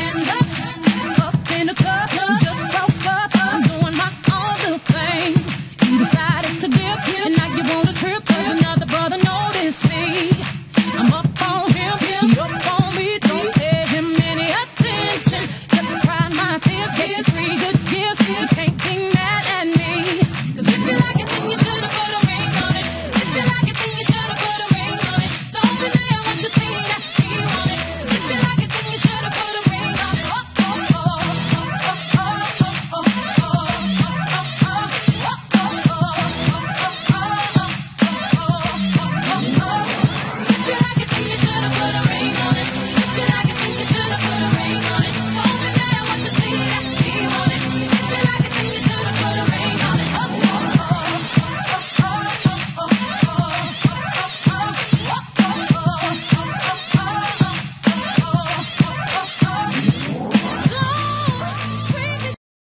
and